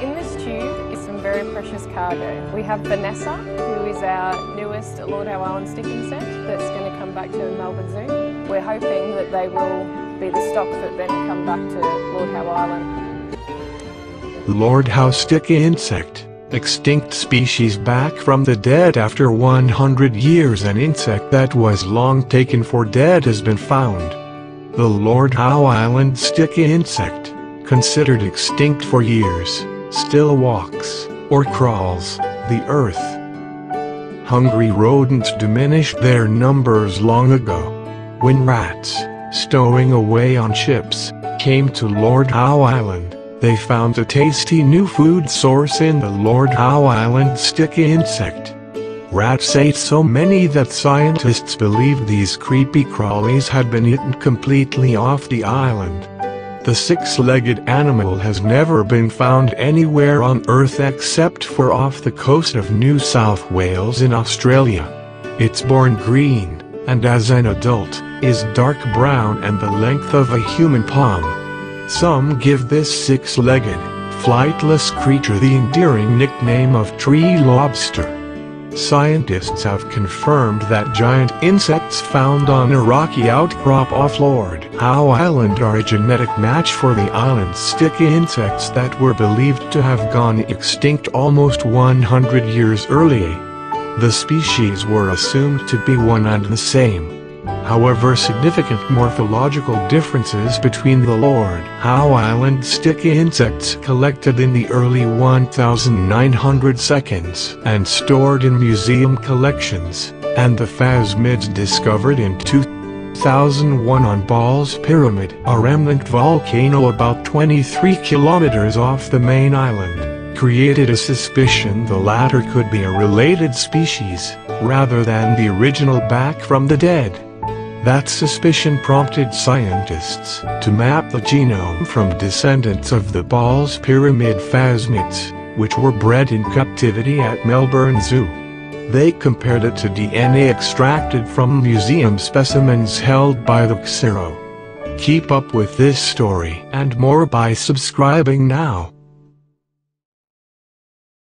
in this tube is some very precious cargo. We have Vanessa, who is our newest Lord Howe Island stick insect that's going to come back to Melbourne Zoo. We're hoping that they will be the stock that then come back to Lord Howe Island. Lord Howe stick insect, extinct species back from the dead after 100 years an insect that was long taken for dead has been found. The Lord Howe Island stick insect, considered extinct for years, still walks, or crawls, the earth. Hungry rodents diminished their numbers long ago. When rats, stowing away on ships, came to Lord Howe Island, they found a tasty new food source in the Lord Howe Island stick insect. Rats ate so many that scientists believe these creepy crawlies had been eaten completely off the island. The six-legged animal has never been found anywhere on Earth except for off the coast of New South Wales in Australia. It's born green, and as an adult, is dark brown and the length of a human palm. Some give this six-legged, flightless creature the endearing nickname of tree lobster. Scientists have confirmed that giant insects found on a rocky outcrop off Lord Howe Island are a genetic match for the island's sticky insects that were believed to have gone extinct almost 100 years earlier. The species were assumed to be one and the same. However significant morphological differences between the Lord Howe Island sticky insects collected in the early 1900 seconds and stored in museum collections, and the phasmids discovered in 2001 on Ball's Pyramid, a remnant volcano about 23 kilometers off the main island, created a suspicion the latter could be a related species, rather than the original back from the dead. That suspicion prompted scientists to map the genome from descendants of the Ball's Pyramid phasmids, which were bred in captivity at Melbourne Zoo. They compared it to DNA extracted from museum specimens held by the CSIRO. Keep up with this story and more by subscribing now.